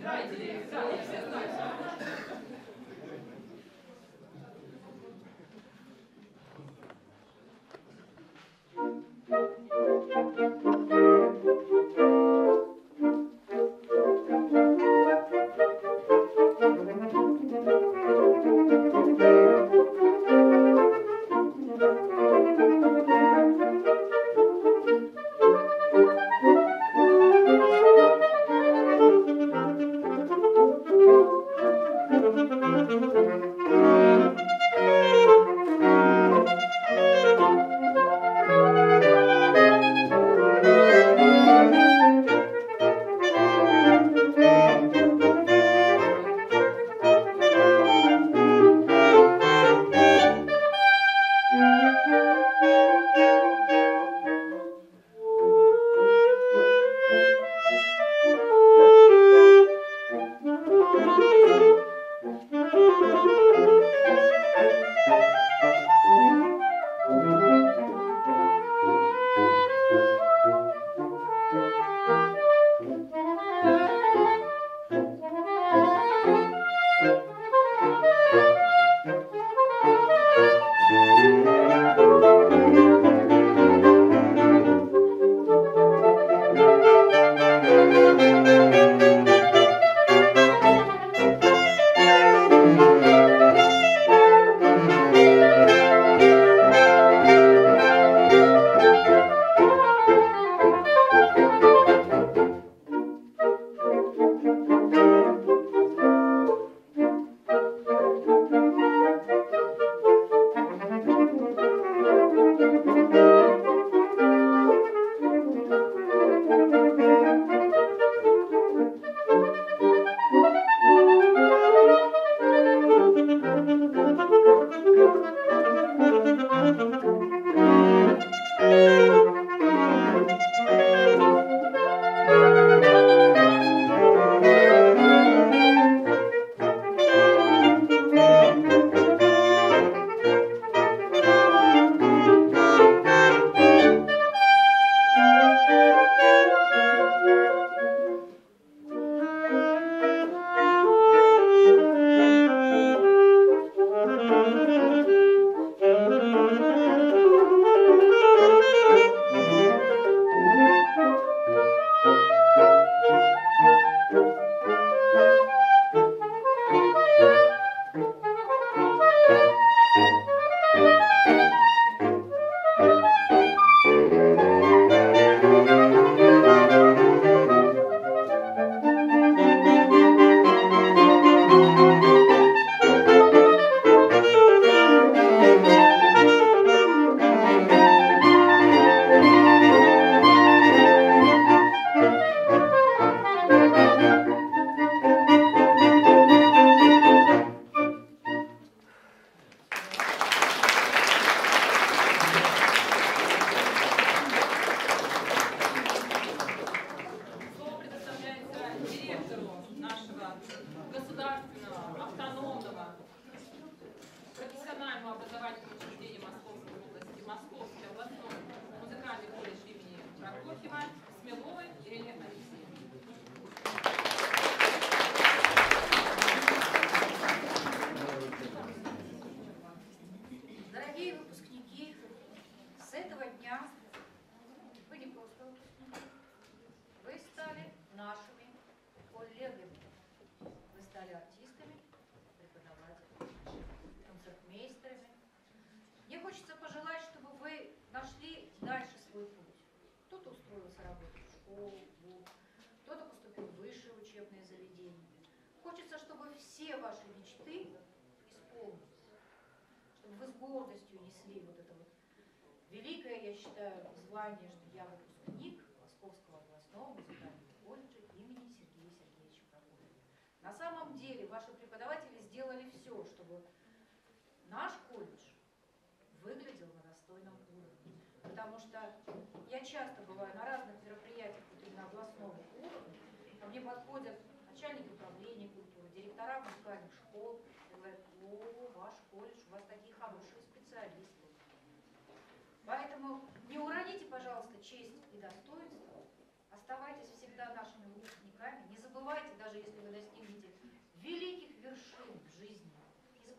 Играйте, я все знаю.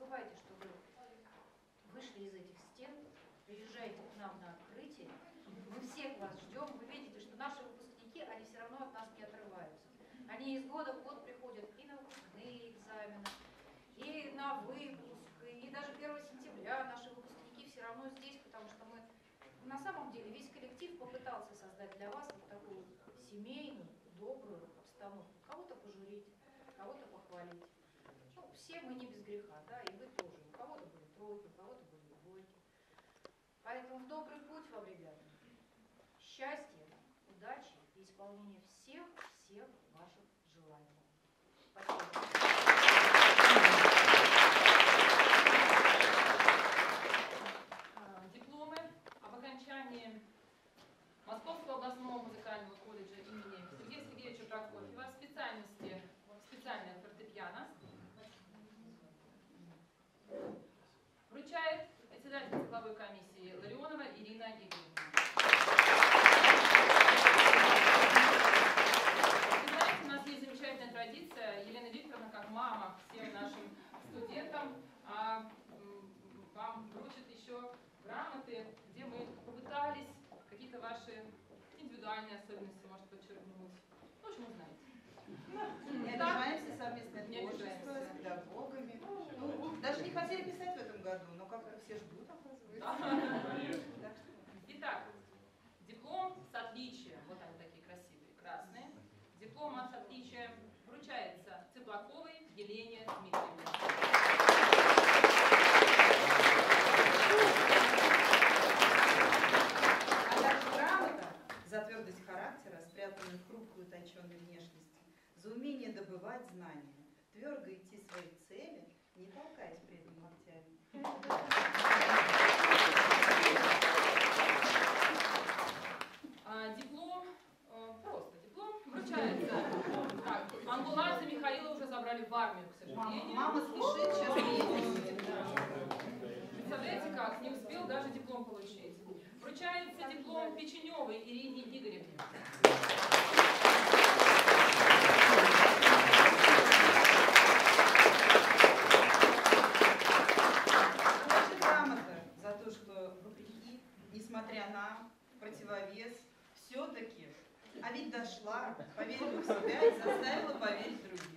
Забывайте, что вы вышли из этих стен, приезжайте к нам на открытие, мы всех вас ждем, вы видите, что наши выпускники, они все равно от нас не отрываются. Они из года в год приходят и на выпускные экзамены, и на выпуск, и даже 1 сентября наши выпускники все равно здесь, потому что мы на самом деле весь коллектив попытался создать для вас вот такую семейную, добрую обстановку. Кого-то пожурить, кого-то похвалить. Ну, все мы не без греха, да, вы тоже. У кого-то были тройки, у кого-то были двойки. Поэтому в добрый путь вам, ребята. Счастья, удачи и исполнения всех-всех ваших желаний. Спасибо. А, окончании Московского областного музыкального колледжа имени Сергея Сергеевича Прокофьева специальности специальная индивидуальные особенности, твердость характера, спрятанную в хрупкую точенной внешности, за умение добывать знания, твердо идти своей цели, не толкаясь при этом локтями. А, диплом, э, просто диплом вручается. Так, Ангуладзе Михаила уже забрали в армию, к сожалению. мама спешит, сейчас приедет. Представляете как, не успел даже диплом получить. Вручается диплом Печеневой Ирине Игоревне. Также грамота за то, что вопреки, несмотря на противовес, все-таки, а ведь дошла, поверила в себя и заставила поверить других.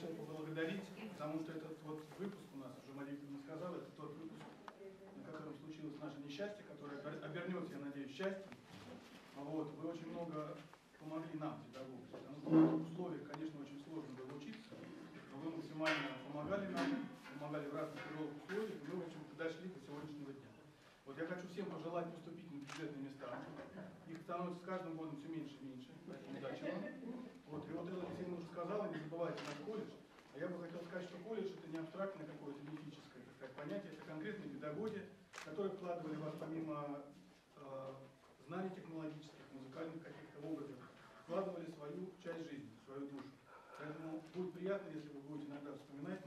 Хотел поблагодарить, потому что этот вот выпуск у нас, уже Мария Викторовна сказала, это тот выпуск, на котором случилось наше несчастье, которое обер- обернется, я надеюсь, счастьем. Вот, вы очень много помогли нам, педагогам, потому что в условиях, конечно, очень сложно было учиться, но вы максимально помогали нам, помогали в разных тяжелых условиях, и мы, в общем-то, до сегодняшнего дня. Вот я хочу всем пожелать поступить на бюджетные места. Их становится с каждым годом все меньше и меньше, удачи вам. Вот, и вот Элла Алексеевна уже сказала, не забывайте наш колледж. А я бы хотел сказать, что колледж это не абстрактное какое-то мифическое так сказать, понятие, это конкретные педагоги, которые вкладывали в вас помимо э, знаний технологических, музыкальных каких-то образов, вкладывали свою часть жизни, свою душу. Поэтому будет приятно, если вы будете иногда вспоминать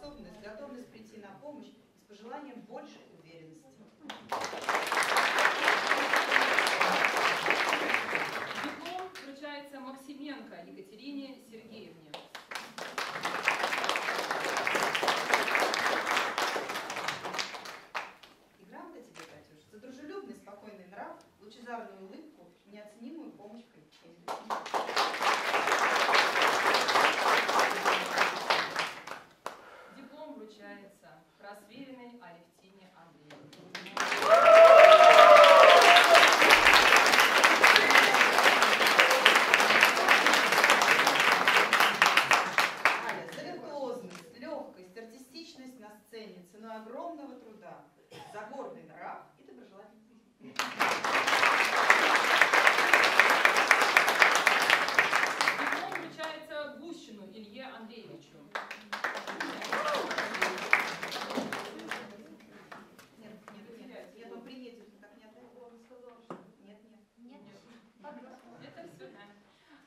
способность, готовность прийти на помощь и с пожеланием большей уверенности.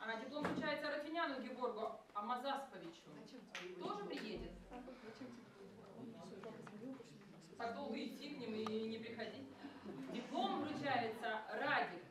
Она диплом получается Ратвиняну Георгу Амазасповичу. Тоже приедет? Так долго идти к ним и не приходить. Диплом вручается Радик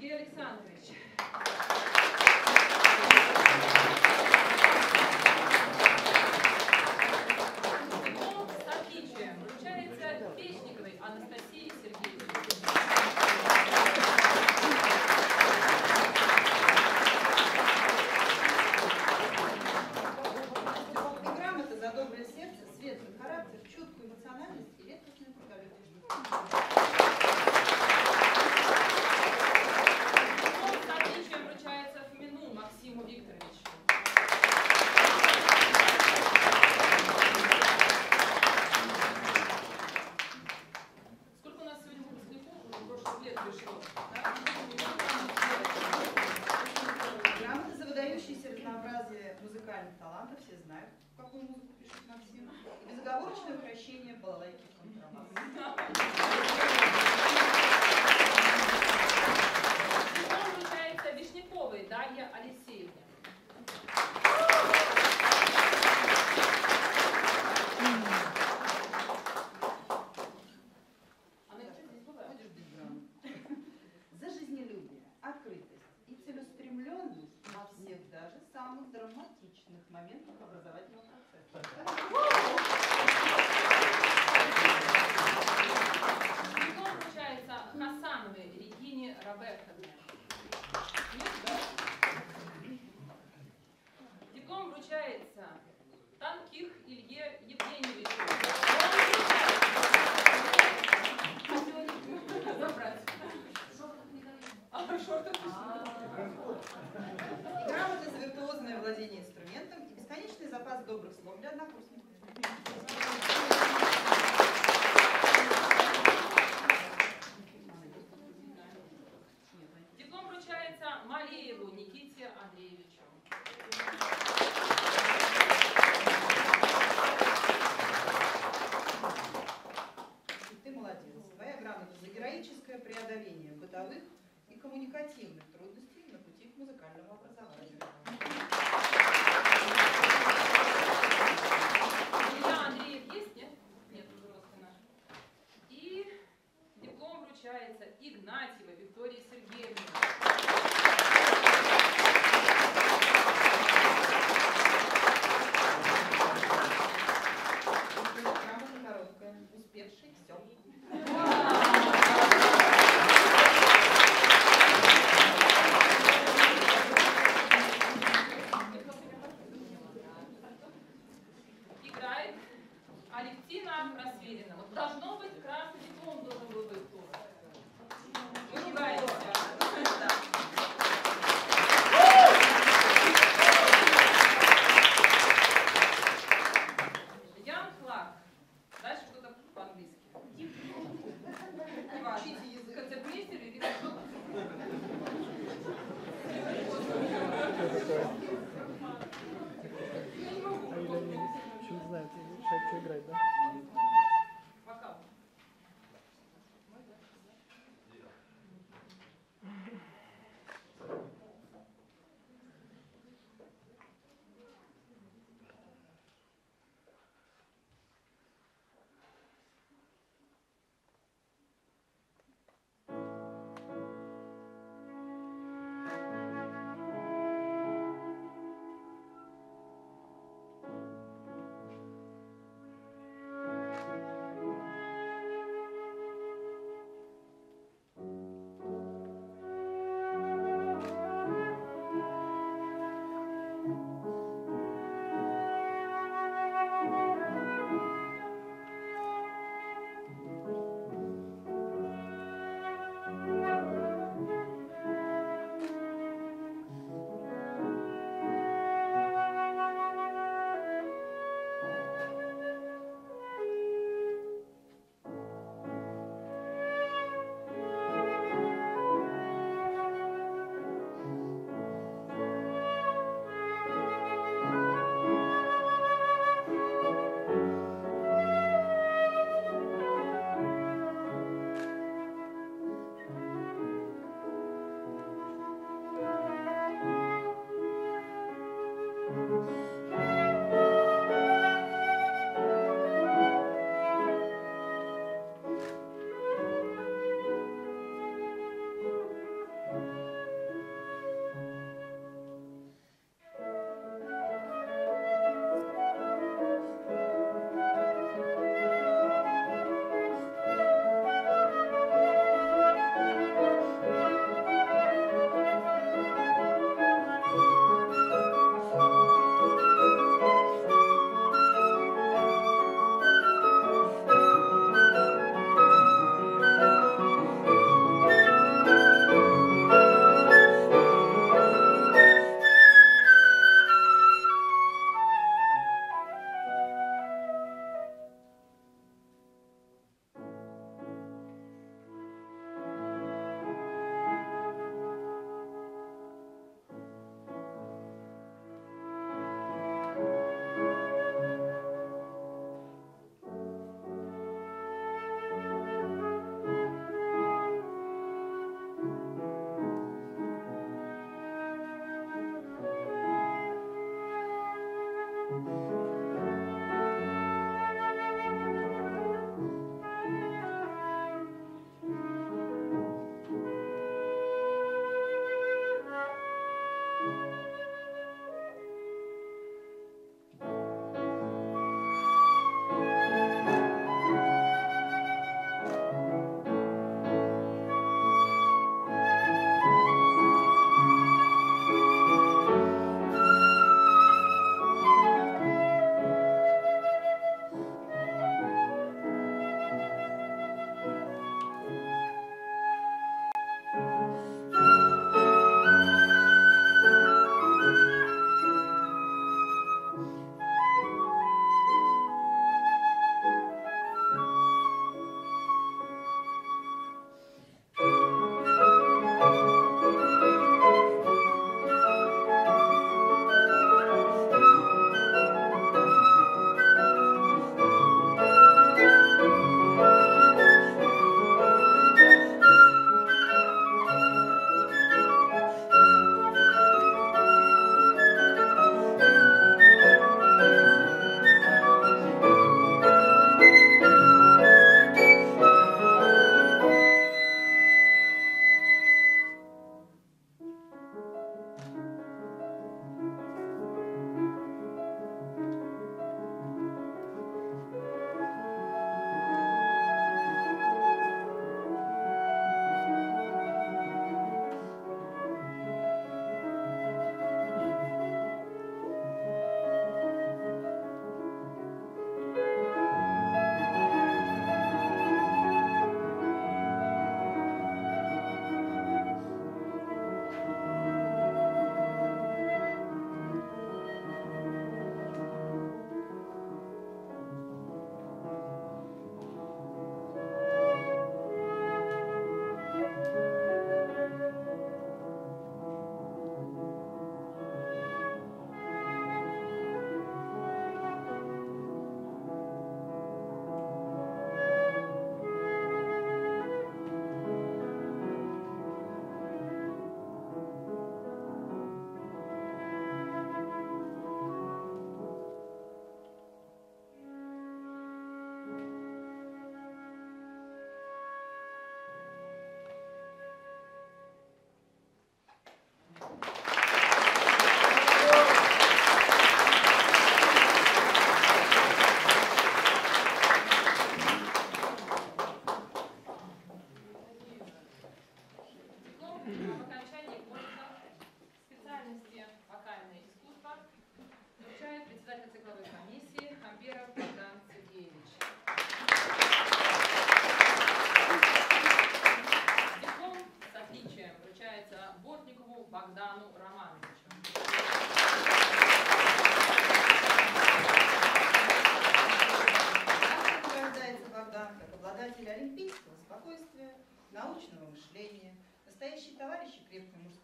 Сергей Александрович.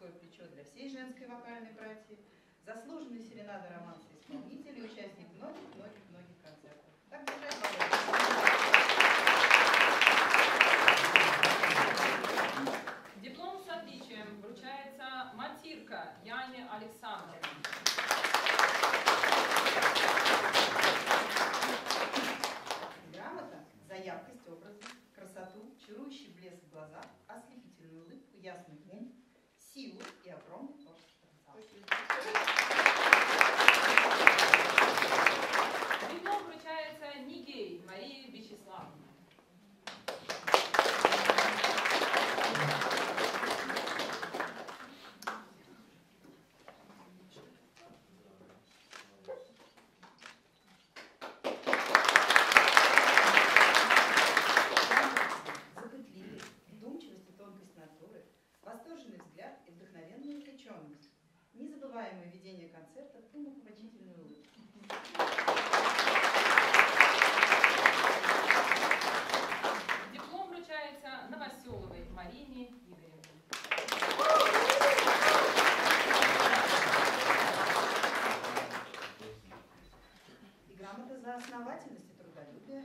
Мужское плечо для всей женской вокальной братьи, заслуженный серенада романса исполнитель и участник многих-многих-многих концертов. Так держать Володя. Диплом с отличием вручается Матирка Яне Александровне. Грамота за яркость образа, красоту, чарующий блеск в глазах, ослепительную улыбку, ясный ум, силу и огромный творческий потенциал. Диплом вручается Нигей Марии Вячеславовне. За пытливость, вдумчивость и тонкость натуры, восторженный взгляд и вдохновенную увлеченность, незабываемое ведение концертов и умопомрачительную улыбку. Диплом вручается Новоселовой Марине Игоревне. И грамота за основательность и трудолюбие,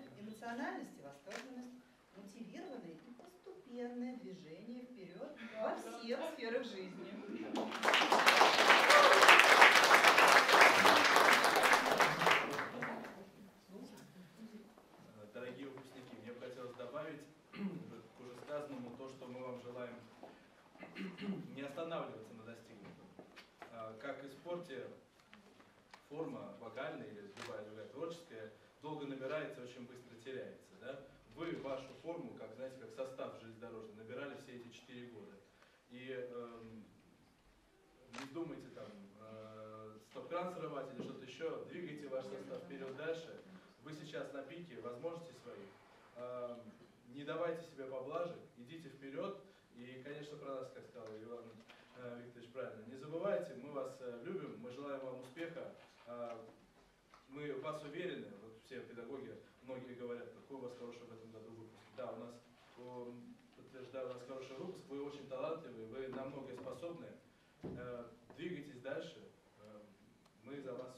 эмоциональность и восторженность, мотивированное и постепенное движение вперед во всех сферах жизни. Дорогие выпускники, мне бы хотелось добавить к уже сказанному то, что мы вам желаем не останавливаться на достигнутом. А, Как и в спорте, форма вокальная или любая другая творческая долго набирается и очень быстро теряется. Да? Вы вашу форму, как знаете, как состав железнодорожный, набирали все эти четыре года. И эм, не думайте там э, стоп-кран срывать или что-то еще, двигайте ваш состав вперед дальше. Вы сейчас на пике возможностей своих. Эм, Не давайте себе поблажек, идите вперед. И, конечно, про нас, как сказал Иван э, Викторович правильно, не забывайте, мы вас э, любим, мы желаем вам успеха. Э, Мы в вас уверены, вот все педагоги, многие говорят, какой у вас хороший в этом году выпуск. Да, у нас, эм, подтверждаю, у нас хороший выпуск, вы очень талантливые, вы на многое способны. Э, Двигайтесь дальше, Э, мы за вас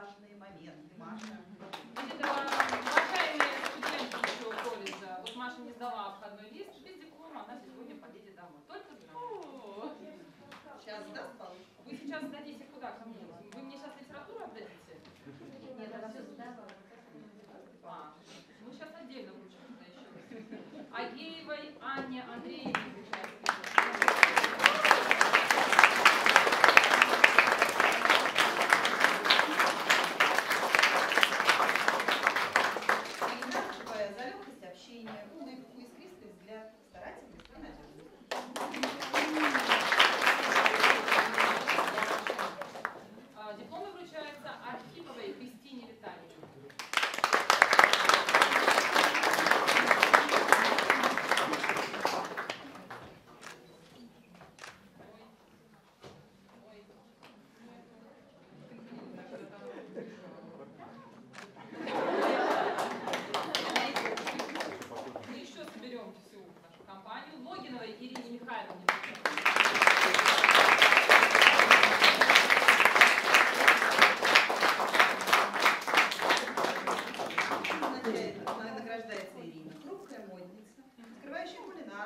важные моменты, Маша. Будет уважаемые студенты еще колледжа. Вот Маша не сдала входной лист. Без диплома она сегодня поедет домой. Только. Сейчас даст получку? Вы сейчас сдадите куда? Ко мне? Вы мне сейчас литературу отдадите? Нет, она все сдала. А, мы сейчас отдельно вручим еще. Агеевой Анне Андреевне.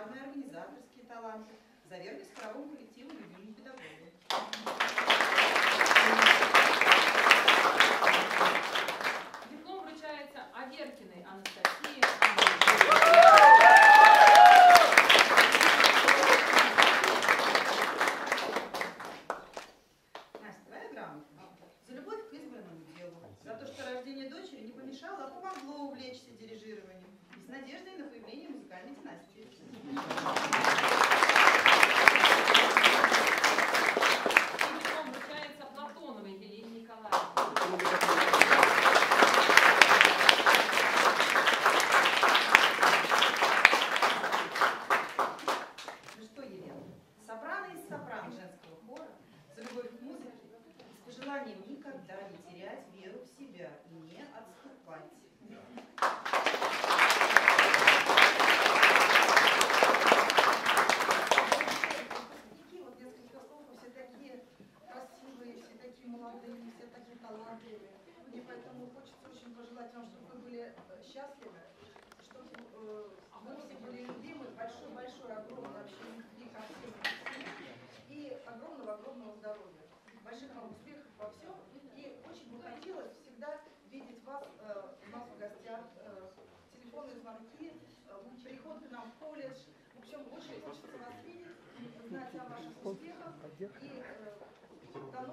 главное организаторские таланты, за верность правому коллективу любимым педагогам. поддержку. И, э,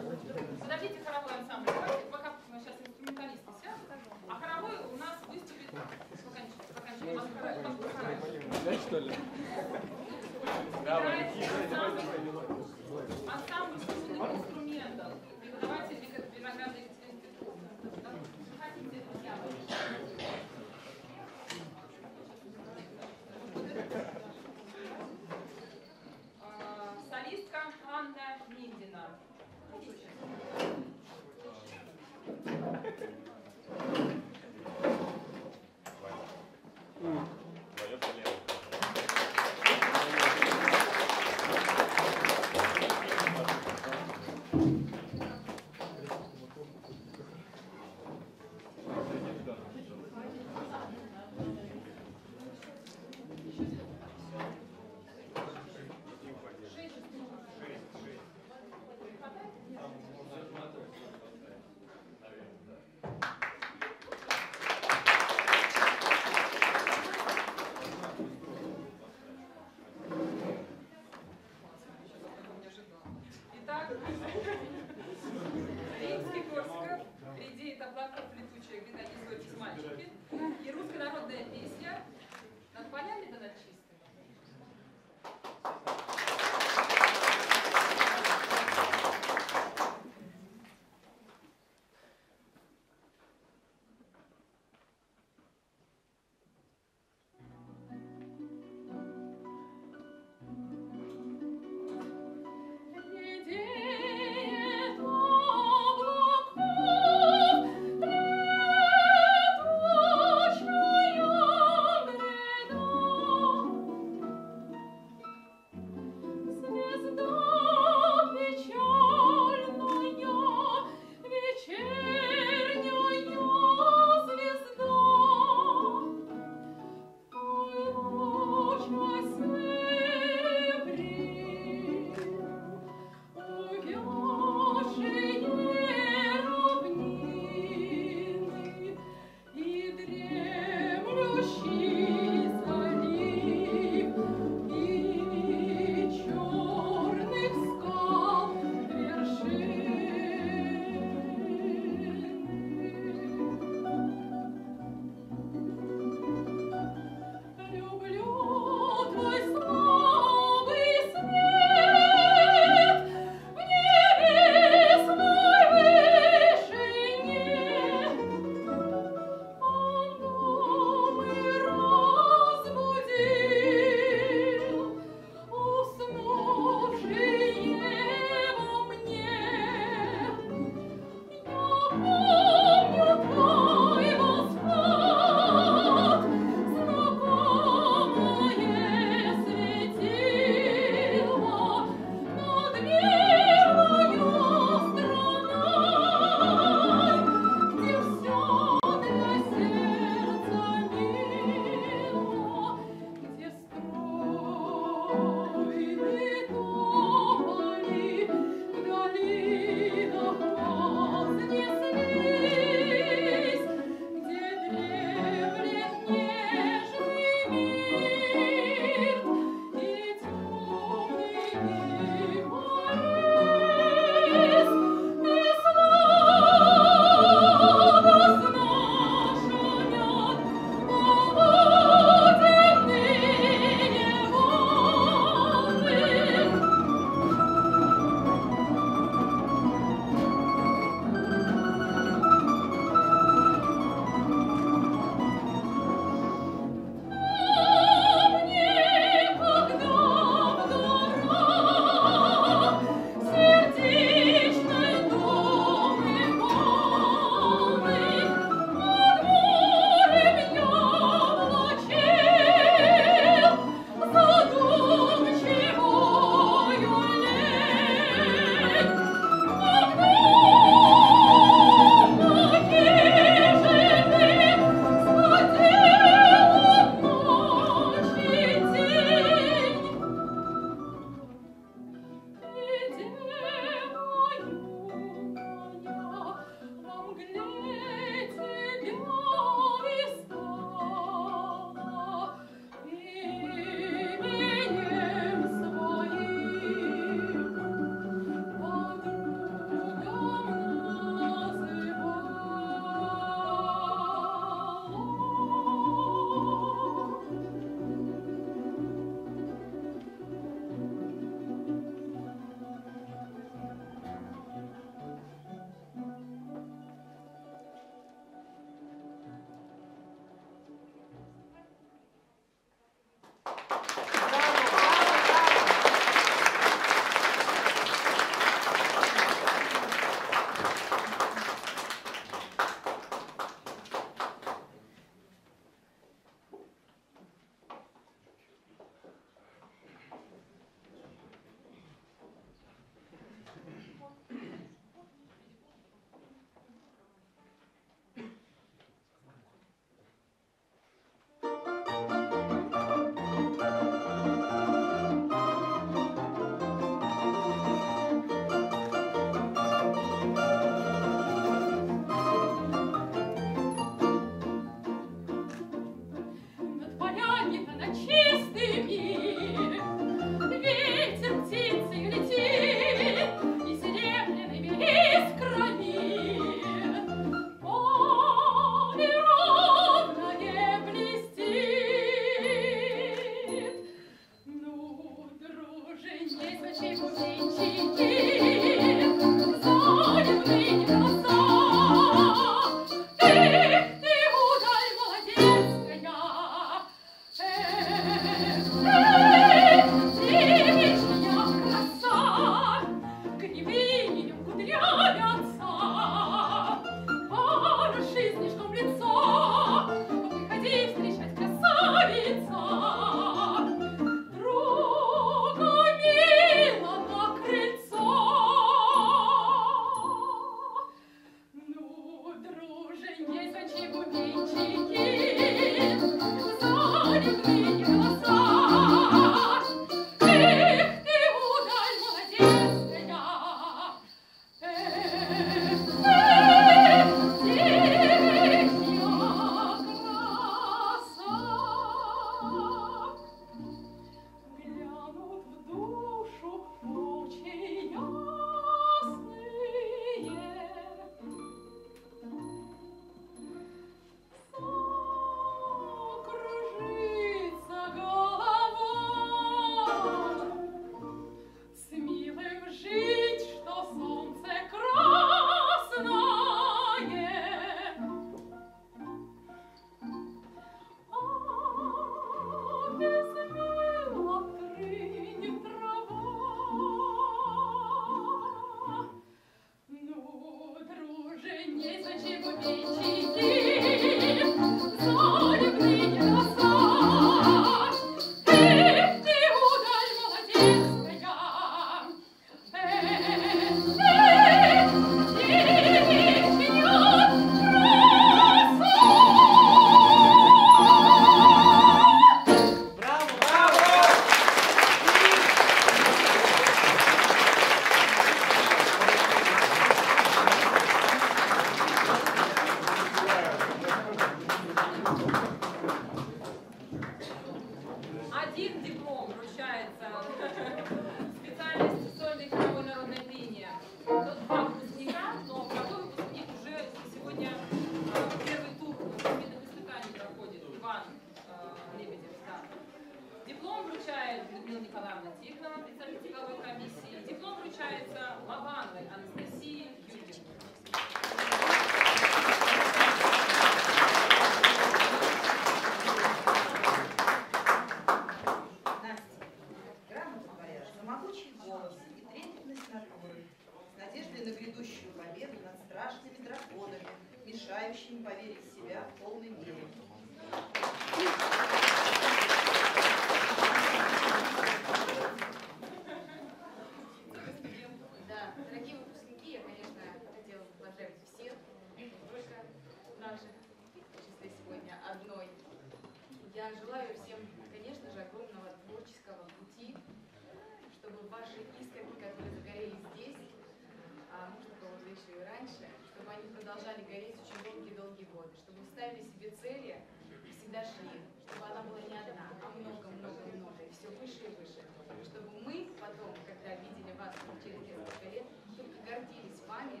дошли, чтобы она была не одна, а много-много-много, и все выше и выше. Чтобы мы потом, когда видели вас через несколько лет, только гордились вами,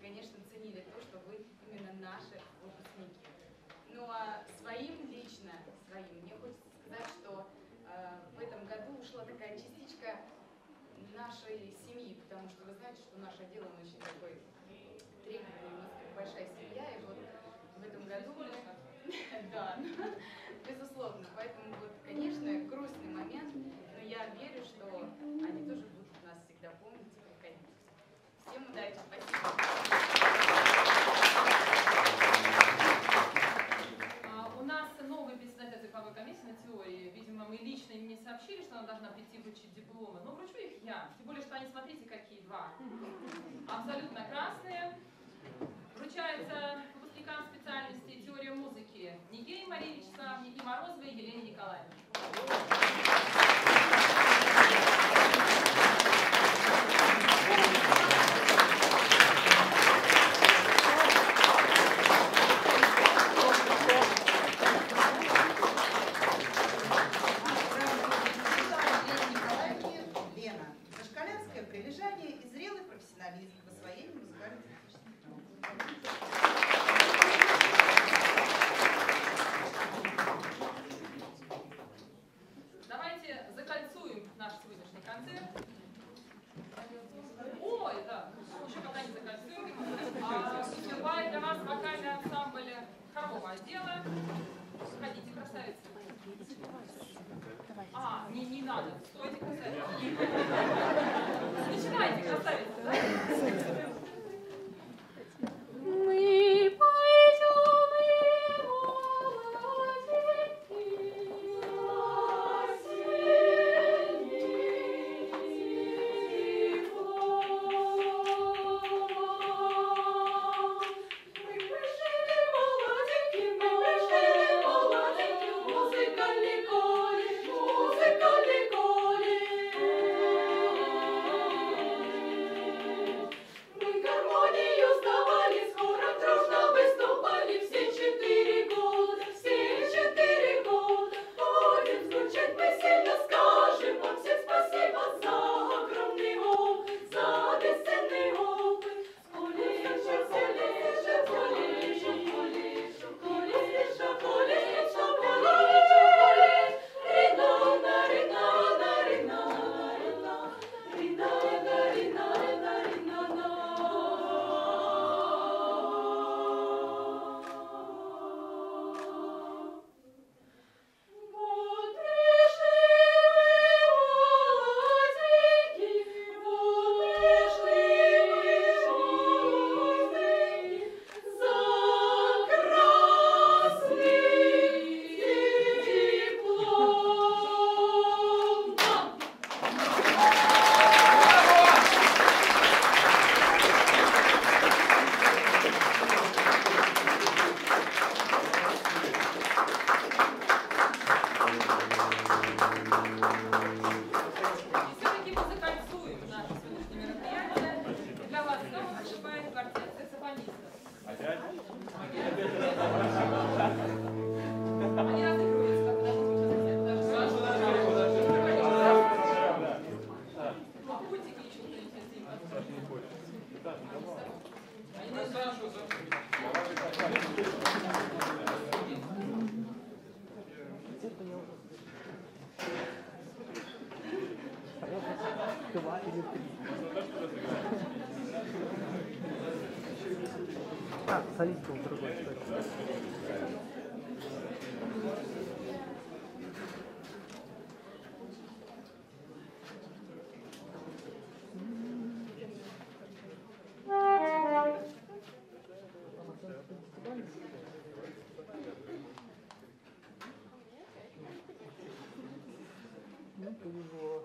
конечно, ценили то, что вы именно наши выпускники. Ну а своим лично, своим, мне хочется сказать, что э, в этом году ушла такая частичка нашей семьи, потому что вы знаете, что наше дело очень такой требовательный, у нас большая семья, и вот в этом году мы да, безусловно. Поэтому вот, конечно, грустный момент, но я верю, что они тоже будут нас всегда помнить и приходить. Всем удачи, спасибо. А, у нас новый председатель языковой комиссии на теории. Видимо, мы лично им не сообщили, что она должна прийти вручить дипломы. Но вручу их я. Тем более, что они, смотрите, какие два. Абсолютно красные. Вручается выпускникам специальности теория музыки Нике Марии Вячеславовне и Морозовой Елене Николаевне. Ну, повезло.